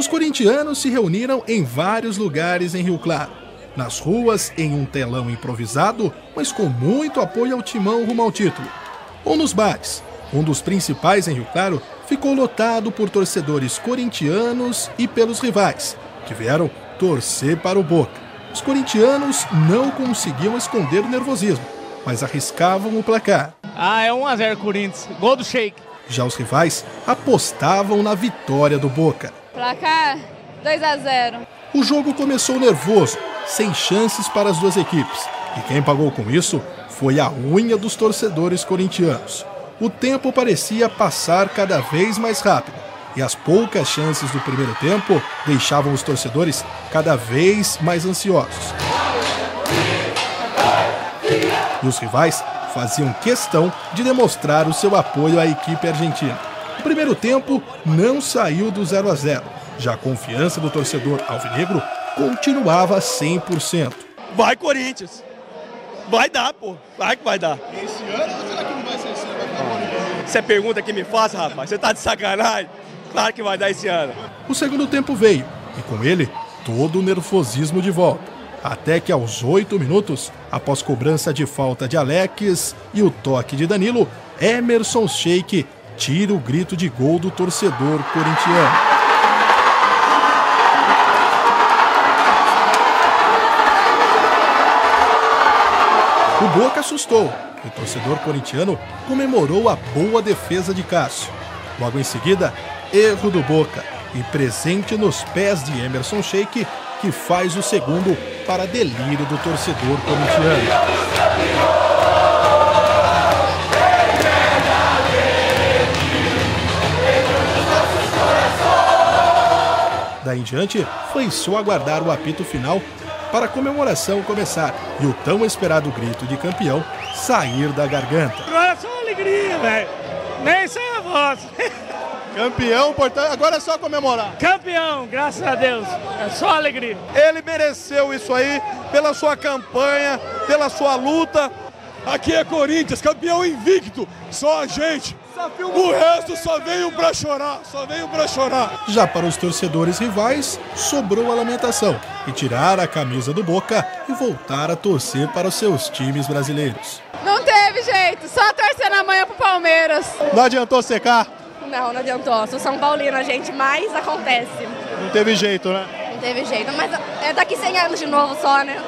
Os corintianos se reuniram em vários lugares em Rio Claro. Nas ruas, em um telão improvisado, mas com muito apoio ao timão rumo ao título. Ou nos bares. Um dos principais em Rio Claro ficou lotado por torcedores corintianos e pelos rivais, que vieram torcer para o Boca. Os corintianos não conseguiam esconder o nervosismo, mas arriscavam o placar. Ah, é 1x0 Corinthians. Gol do Sheik. Já os rivais apostavam na vitória do Boca. Placar 2 a 0. O jogo começou nervoso, sem chances para as duas equipes. E quem pagou com isso foi a unha dos torcedores corintianos. O tempo parecia passar cada vez mais rápido, e as poucas chances do primeiro tempo deixavam os torcedores cada vez mais ansiosos. E os rivais faziam questão de demonstrar o seu apoio à equipe argentina. O primeiro tempo não saiu do 0 a 0. Já a confiança do torcedor alvinegro continuava 100%. Vai Corinthians! Vai dar, pô. Vai que vai dar. Esse ano ou será que não vai ser esse ano? Vai ficar Corinthians? Você é pergunta que me faz, rapaz? Você tá de sacanagem? Claro que vai dar esse ano. O segundo tempo veio, e com ele, todo o nervosismo de volta. Até que aos oito minutos, após cobrança de falta de Alex e o toque de Danilo, Emerson Sheik tira o grito de gol do torcedor corintiano. O Boca assustou. E o torcedor corintiano comemorou a boa defesa de Cássio. Logo em seguida, erro do Boca e presente nos pés de Emerson Sheik, que faz o segundo para delírio do torcedor corintiano. Daí em diante, foi só aguardar o apito final para a comemoração começar e o tão esperado grito de campeão sair da garganta. Agora é só alegria, velho. Nem sei a voz. Campeão, portanto, agora é só comemorar. Campeão, graças a Deus. É só alegria. Ele mereceu isso aí pela sua campanha, pela sua luta. Aqui é Corinthians, campeão invicto. Só a gente. O resto só veio pra chorar, só veio pra chorar. Já para os torcedores rivais, sobrou a lamentação e tirar a camisa do Boca e voltar a torcer para os seus times brasileiros. Não teve jeito, só torcer na manhã pro Palmeiras. Não adiantou secar? Não, não adiantou. Sou São Paulina, gente, mas acontece. Não teve jeito, né? Não teve jeito. Mas é daqui 100 anos de novo só, né?